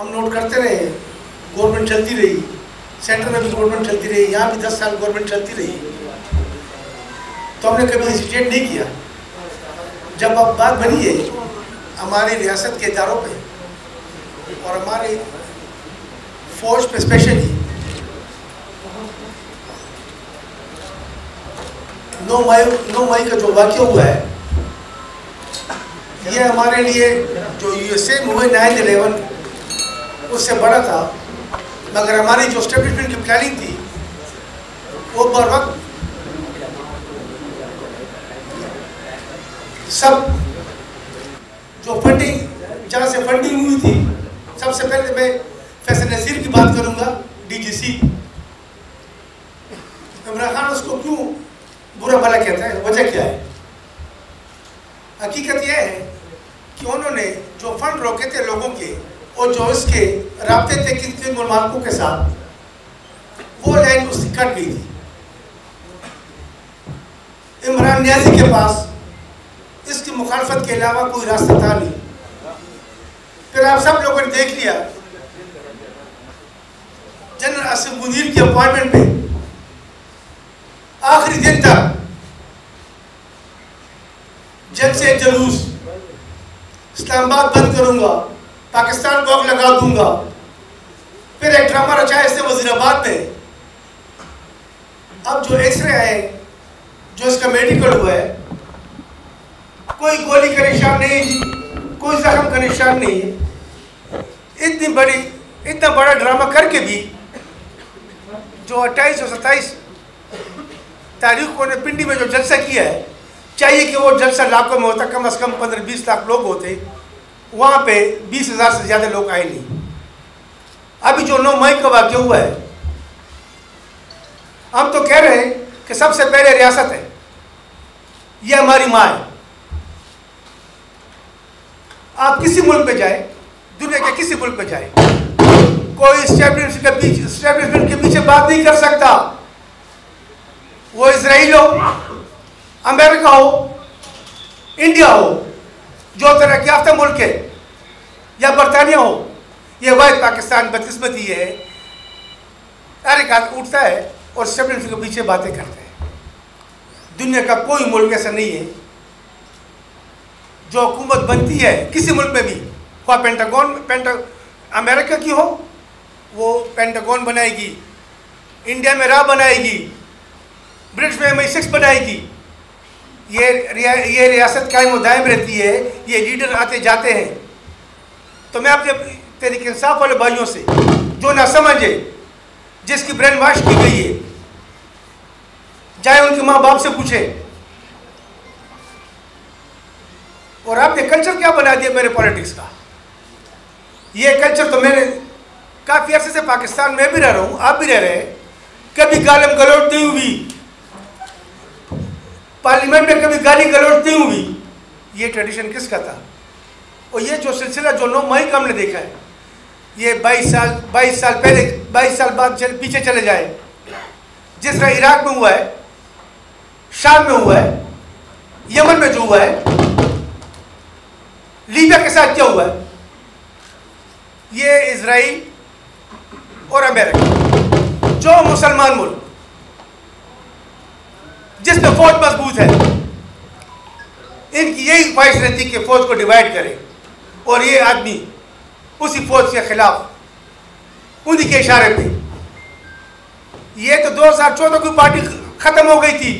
हम नोट करते रहे गवर्नमेंट चलती रही सेंटर में भी गवर्नमेंट चलती रही, यहाँ भी दस साल गवर्नमेंट चलती रही। तो हमने कभी हेजिटेट नहीं किया। जब अब बात बनी है हमारी रियासत के इदारों पे और हमारे फौज पे स्पेशली नौ मई नौ मई का जो वाक्य हुआ है, ये हमारे लिए जो यूएसए में हुए नाइन इलेवन उससे बड़ा था, मगर हमारी जो स्टेब्लिशमेंट की प्लानिंग थी, वो बर वक्त सब जो फंडिंग जहाँ से फंडिंग हुई थी, सबसे पहले मैं फैसल नज़ीर की बात करूँगा डीजीसी इमरान खान उसको क्यों बुरा भला कहता है? वजह क्या है? हकीकत यह है कि उन्होंने जो फंड रोके थे लोगों के और जो इसके रबते थे किन मुलमानकों के साथ, वो लाइन उसकी कट गई थी। इमरान न्याजी के पास इसकी मुखालफत के अलावा कोई रास्ता था नहीं। फिर आप सब लोगों ने देख लिया, जनरल असम मुनीर की अपॉइंटमेंट में आखिरी दिन तक जल से जलूस इस्लामाबाद बंद करूँगा। पाकिस्तान को आग लगा दूँगा। फिर एक ड्रामा रचा इसने वजीराबाद में। अब जो एक्सरे है, जो इसका मेडिकल हुआ है, कोई गोली का निशान नहीं, कोई जख्म का निशान नहीं इतनी बड़ी, इतना बड़ा ड्रामा करके भी जो अट्ठाईस और सत्ताईस तारीख को ने पिंडी में जो जलसा किया है, चाहिए कि वो जलसा लाखों में होता, कम से कम पंद्रह बीस लाख लोग होते। वहाँ पे बीस हज़ार से ज़्यादा लोग आए नहीं। अभी जो नौ मई का वाक्य हुआ है, हम तो कह रहे हैं कि सबसे पहले रियासत है। ये हमारी माँ है। आप किसी मुल्क पे जाए, दुनिया के किसी मुल्क पे जाए, कोई स्टैब्लिशमेंट के पीछे स्टैब्लिशमेंट के पीछे बात नहीं कर सकता। वो इसराइल हो, अमेरिका हो, इंडिया हो जो तरह याफ्ता मुल्क है या बरतानिया हो, ये वाद पाकिस्तान बदकिस्मती है। एक आदमी उठता है और स्टेब्लिशमेंट के पीछे बातें करते हैं। दुनिया का कोई मुल्क ऐसा नहीं है जो हुकूमत बनती है, किसी मुल्क में भी। वह पेंटागन, पेंटा, अमेरिका की हो, वो पेंटागन बनाएगी। इंडिया में राह बनाएगी। ब्रिटिश में एम सिक्स बनाएगी। ये ये रियासत कायम दायम रहती है, ये लीडर आते जाते हैं। तो मैं अपने तरीके इंसाफ वाले भाइयों से, जो ना समझे, जिसकी ब्रेन वॉश की गई है, चाहे उनके माँ बाप से पूछे, और आपने कल्चर क्या बना दिया मेरे पॉलिटिक्स का? ये कल्चर तो मैंने काफ़ी अर्से से पाकिस्तान में भी रह रहा हूँ, आप भी रह रहे हैं। कभी गालम गलोट नहीं हुई पार्लियामेंट में कभी गाली गलोट नहीं हुई। ये ट्रेडिशन किसका था? और ये जो सिलसिला जो नौ मई का हमने देखा है ये 22 साल 22 साल पहले 22 साल बाद चल, पीछे चले जाए। जिस तरह इराक में हुआ है शाम में हुआ है यमन में जो हुआ है लीबिया के साथ क्या हुआ है? ये इसराइल और अमेरिका जो मुसलमान मुल्क जिसमें फौज मज़बूत है। इनकी यही ख्वाहिश रहती कि फौज को डिवाइड करे। और ये आदमी उसी फौज के खिलाफ उन्हीं के इशारे पे। ये तो 2014 की पार्टी खत्म हो गई थी,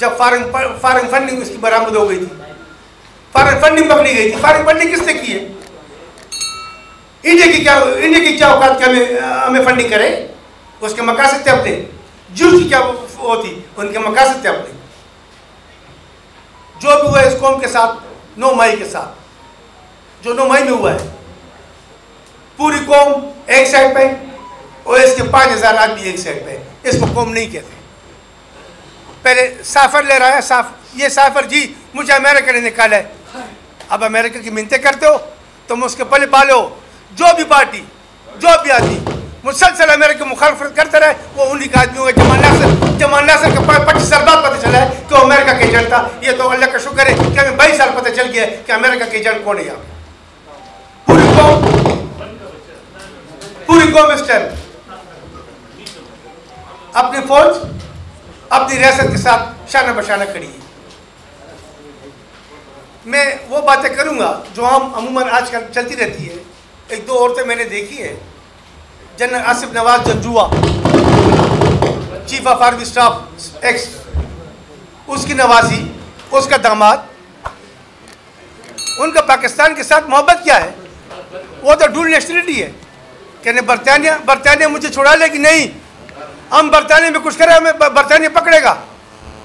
जब फॉरन फॉरन फंडिंग उसकी बरामद हो गई थी। फॉरन फंडिंग पकड़ी गई थी। फॉरन फंडिंग किसने की है? इंडिया की क्या, इंडिया की क्या औकात क्या हमें हमें फंडिंग करे? उसके मकासद थे अपने। जुर्स की क्या थी उनके मकासद थे अपने जो भी हुआ इस कौम के साथ, नौ मई के साथ। जो नौ मई में हुआ है, पूरी कौम एक साइड पे, और इसके पाँच हज़ार आदमी एक साइड पे। इसको कौम नहीं कहते। पहले साफर ले रहा है, साफ़, ये साफर, जी, मुझे अमेरिका ने निकाला है। अब अमेरिका की मिनते करते हो तुम तो उसके पले पालो जो भी पार्टी, जो भी आदमी मुसलसल अमेरिका मुखालफत करते रहे, वो उन्हीं का आदमी होगा जमान नासर जमान नासर के पच्चीस साल बाद पता चला है कि वो अमेरिका के एजेंट था। ये तो अल्लाह का शुक्र है कि हमें बाईस साल पता चल गया कि अमेरिका के एजेंट कौन है यहाँ पूरी कौम पूरी कौम इस टाइम अपनी फौज, अपनी रियासत के साथ शाना बशाना खड़ी है। मैं वो बातें करूँगा जो हम अमूमन आजकल चलती रहती है। एक दो औरतें मैंने देखी है। General Asif Nawaz Janjua chief of army staff ex उसकी नवाजी, उसका दामाद, उनका पाकिस्तान के साथ मोहब्बत क्या है? वो तो डूल नेशनलिटी है। कहने, बरतानिया बरतानिया मुझे छुड़ा लेगी नहीं? हम बरतानिया में कुछ करें, हमें बरतानिया पकड़ेगा।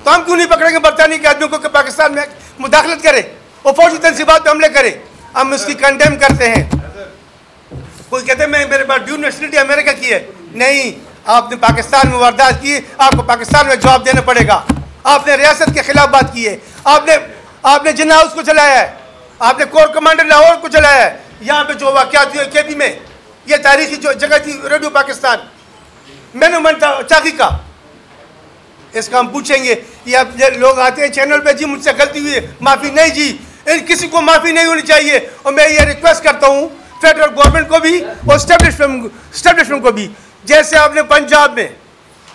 तो हम क्यों नहीं पकड़ेंगे बरतानिया के आदमियों को कि पाकिस्तान में मुदाखलत करे? वो फौजी तनसीबात पर हमले करे। हम उसकी कंडेम करते हैं। कोई कहते मैं, मेरे पास ड्यू अमेरिका की है। नहीं, आपने पाकिस्तान में वारदात की, आपको पाकिस्तान में जवाब देना पड़ेगा। आपने रियासत के खिलाफ बात की है। आपने आपने जिन्ना हाउस को चलाया है। आपने कोर कमांडर लाहौर को चलाया है। यहाँ पे जो वाक्य हुए के पी में, ये तारीखी जो जगह थी रेडियो पाकिस्तान। मैंने मन चाकी का। इसका हम पूछेंगे, ये ये लोग आते हैं चैनल पे? जी, मुझसे गलती हुई है। माफ़ी नहीं, जी। इन किसी को माफ़ी नहीं होनी चाहिए। और मैं ये रिक्वेस्ट करता हूँ फेडरल गवर्नमेंट को भी और स्टैब्लिशमेंट को भी। जैसे आपने पंजाब में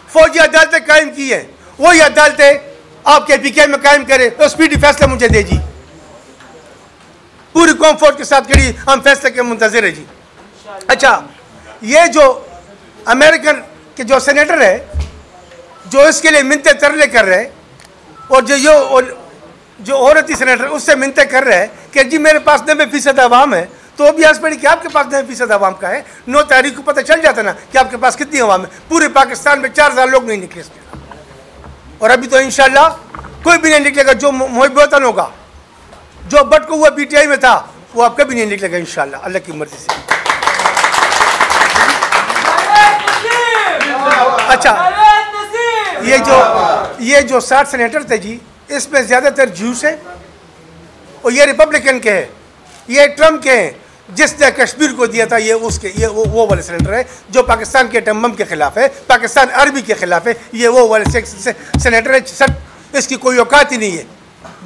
फौजी अदालतें कायम की हैं, वही अदालतें आपके पी के में कायम करें तो स्पीडी फैसला मुझे दे जी। पूरी कॉम्फोर्ट के साथ खड़ी, हम फैसले के मुंतजर है जी। अच्छा ये जो अमेरिकन के जो सेनेटर है, जो इसके लिए मिनते तरले कर रहे हैं, और जो यो, और जो औरती सेनेटर उससे मिनते कर रहे हैं कि जी मेरे पास नब्बे फ़ीसद आवाम है तो भी आज पड़ी कि आपके पास नब्बे फ़ीसद आवाम का है, नौ तारीख को पता चल जाता ना कि आपके पास कितनी आवाम है। पूरे पाकिस्तान में चार हज़ार लोग नहीं निकले इसमें। और अभी तो इन कोई भी नहीं निकलेगा, जो मोहब्बतन होगा, जो बट को हुआ पीटीआई में था, वो आप कभी नहीं निकलेगा इन अल्लाह की मर्ज़ी से। अच्छा ये जो ये जो साठ सेनेटर थे जी, इसमें ज़्यादातर जूस है, और ये रिपब्लिकन के हैं, ये ट्रंप के हैं जिसने कश्मीर को दिया था, ये उसके, ये वो वो वाले सेनेटर है, जो पाकिस्तान के टम्बम के खिलाफ है, पाकिस्तान अरबी के खिलाफ है, ये वो वाले सेनेटर है। सर, इसकी कोई औकात ही नहीं है।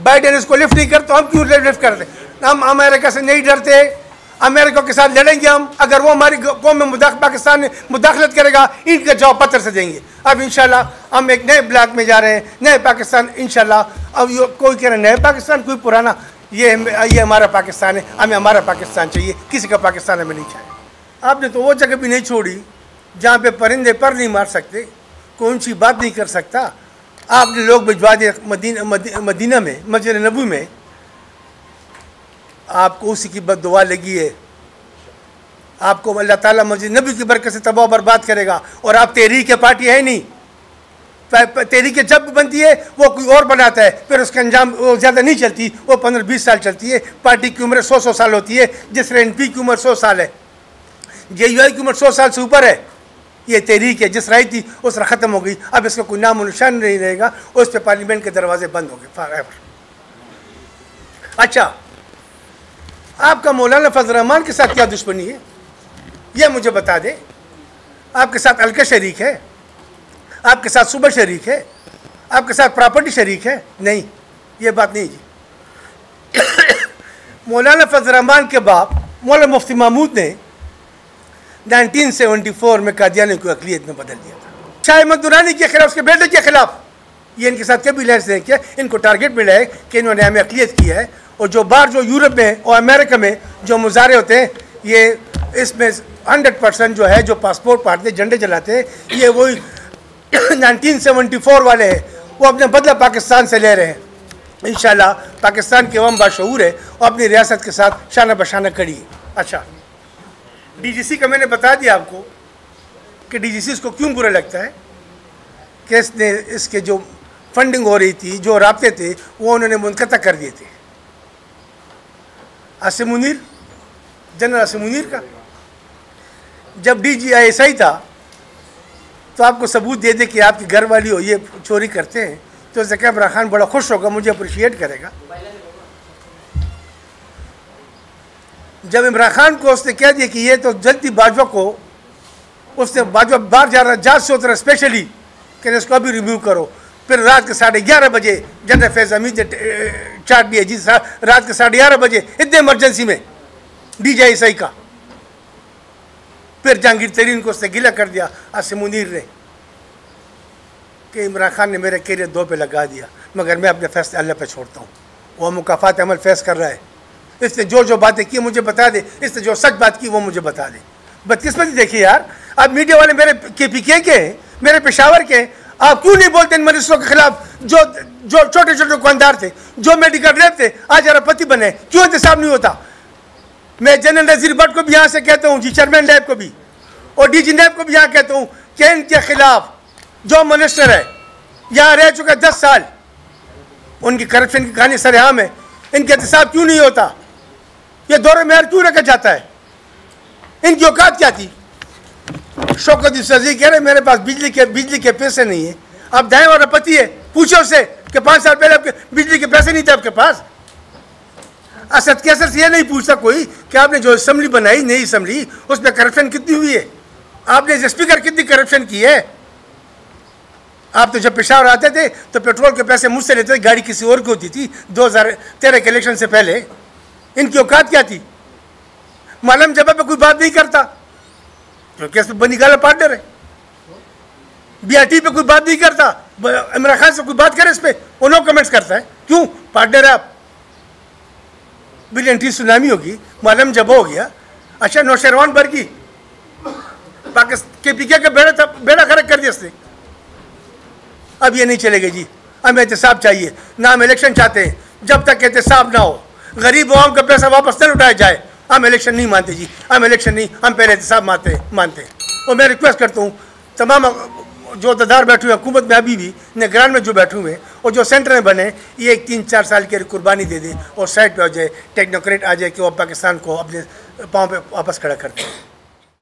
बाइडन इसको लिफ्ट नहीं कर तो हम क्यों लिफ्ट करते? हम अमेरिका से नहीं डरते। अमेरिका के साथ लड़ेंगे हम। अगर वो हमारी कौम में मुदाख, पाकिस्तान में मुदाखलत करेगा, इनका जवाब पत्र से देंगे। अब इन हम एक नए ब्लॉक में जा रहे हैं। नए पाकिस्तान इन अब कोई कह रहे नए पाकिस्तान, कोई पुराना ये ये हमारा पाकिस्तान है, हमें हमारा पाकिस्तान चाहिए, किसी का पाकिस्तान हमें नहीं चाहिए। आपने तो वो जगह भी नहीं छोड़ी, जहाँ पे परिंदे पर नहीं मार सकते, कौन सी बात नहीं कर सकता। आपने लोग भिजवा दिए मदीना मदीना में, मस्जिद नबू में। आपको उसी की बद दुआ लगी है। आपको अल्लाह ताला मस्जिद नबी की बरकत से तबाह बर्बाद करेगा, और आप तहरीक पार्टी है नहीं। तहरीक जब बनती है, वो कोई और बनाता है। फिर उसका अंजाम, वो ज़्यादा नहीं चलती, वो पंद्रह बीस साल चलती है। पार्टी की उम्र सौ सौ साल होती है, जिस तरह एन की उम्र सौ साल है जे यू आई की उम्र सौ साल से ऊपर है। ये तहरीक है, जिस राय थी, उस तरह ख़त्म हो गई। अब इसका कोई नाम निशान नहीं रहेगा, उस पर पार्लियामेंट के दरवाजे बंद हो गए फॉर अच्छा आपका मौलाना फजल रहमान के साथ क्या दुश्मनी है? यह मुझे बता दें। आपके साथ अलका शरीक है। आपके साथ सुबह शरीक है, आपके साथ प्रॉपर्टी शरीक है? नहीं, ये बात नहीं जी। मौलाना फजल रहमान के बाप, मौलाना मुफ्ती महमूद ने 1974 में कादियानी को अकलीत में बदल दिया था। शाह अहमद दुरानी के खिलाफ, उसके बेटे के खिलाफ। ये इनके साथ कभी लहर नहीं किया, इनको टारगेट मिला है कि इन्होंने हमें अकलीत किया है। और जो बाहर, जो यूरोप में और अमेरिका में जो मुजाहरे होते हैं, ये इसमें हंड्रेड परसेंट जो है, जो पासपोर्ट पाटते झंडे जलाते हैं, ये वही 1974 वाले हैं, वो अपने बदला पाकिस्तान से ले रहे हैं। इन पाकिस्तान के अवम बाशूर है और अपनी रियासत के साथ शाना बशाना कड़ी है। अच्छा डीजीसी का मैंने बता दिया आपको कि डीजीसी इसको क्यों बुरा लगता है कि इसने इसके जो फंडिंग हो रही थी, जो रबते थे, वो उन्होंने मुनक़ कर दिए थे। आसिम मुनीर, जनरल आसिम मुनीर का। जब D G I S I था तो आपको सबूत दे दे कि आपकी घर वाली हो, ये चोरी करते हैं। तो जक़ा इमरान खान बड़ा खुश होगा, मुझे अप्रिशिएट करेगा। जब इमरान खान को उसने कह दिया कि ये तो जल्दी बाजवा को, उसने बाजवा बाहर जा रहा जाँच से उतरा स्पेशली कि इसको अभी रिव्यू करो। फिर रात के साढ़े ग्यारह बजे जनरल फैज अमीद ने चार्ट दिया जी रात के साढ़े ग्यारह बजे इतने इमरजेंसी में डी जी का। फिर जहांगीर तरीन को उसने गिला कर दिया, आसिम मुनीर ने। कि इमरान खान ने मेरे कैरियर दो पे लगा दिया, मगर मैं अपने फैसले अल्लाह पे छोड़ता हूँ। वो मुकाफात अमल फैस कर रहा है। इसने जो जो बातें की मुझे बता दे, इसने जो सच बात की वो मुझे बता दे। बदकिस्मती देखिए यार अब मीडिया वाले मेरे के पी के हैं? मेरे पेशावर के हैं? आप क्यों नहीं बोलते इन मरीजों के खिलाफ जो जो छोटे छोटे दुकानदार थे, जो मेडिकल रेप थे, आज पति बने? क्यों इंतज़ाम नहीं होता? मैं जनरल नजीर भट्ट को भी यहाँ से कहता हूँ जी, चेयरमैन लैब को भी। और डी जी नैब को भी यहाँ कहता हूँ, कि इनके खिलाफ जो मिनिस्टर है, यहाँ रह चुका दस साल। उनकी करप्शन की कहानी सरेआम है। इनके एहतसाब क्यों नहीं होता? ये दौरे मेयर क्यों रखा जाता है? इनकी औकात क्या थी? शौकत सजी कह रहे मेरे पास बिजली के बिजली के पैसे नहीं है। अब दाएँ और पति है। पूछो उसे कि पाँच साल पहले आपके बिजली के पैसे नहीं थे आपके पास। असद कैसर से ये नहीं पूछता कोई कि आपने जो असम्बली बनाई, नई असम्बली उसमें करप्शन कितनी हुई है? आपने स्पीकर कितनी करप्शन की है? आप तो जब पेशावर आते थे तो पेट्रोल के पैसे मुझसे लेते थे, गाड़ी किसी और की होती थी, दो हज़ार तेरह के इलेक्शन से पहले। इनकी औकात क्या थी? मालम जब पे कोई बात नहीं करता। क्योंकि इसमें बनी गाला पार्टनर है बी पे कोई बात नहीं करता। इमरान खान से कोई बात करे इस पर वो नो कमेंट्स करता है। क्यों? पार्टनर है आप। बिलियन सुनामी होगी, मालम जब हो गया अच्छा नौशरवान बर्गी पाकिस्तान के पी के बेड़ा था, बेड़ा खरक कर दिया उसने अब ये नहीं चलेगा जी हमें एहतसाब चाहिए, ना हम इलेक्शन चाहते हैं, जब तक एहतसाब ना हो, गरीब आवाम का पैसा वापस न लुटाया जाए, हम इलेक्शन नहीं मानते जी, हम इलेक्शन नहीं, हम पहले एहतसाब मानते मानते और मैं रिक्वेस्ट करता हूँ, तमाम जो दधार बैठे हुए हुकूमत में अभी भी निगरान में जो बैठे हुए हैं, और जो सेंटर में बने, ये एक तीन चार साल की कुर्बानी दे दे और साइड पे आ जाए टेक्नोक्रेट आ जाए कि वो पाकिस्तान को अपने पाँव पे वापस खड़ा करते हैं